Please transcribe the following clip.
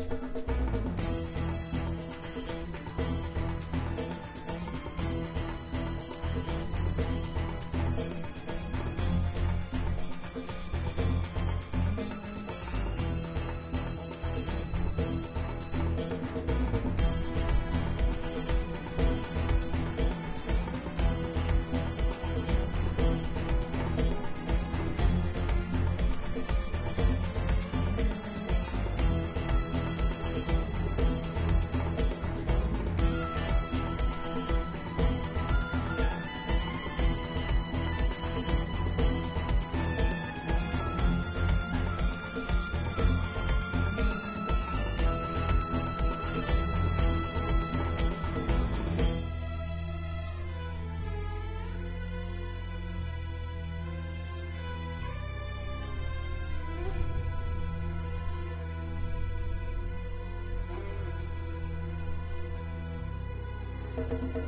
うん。フフフ。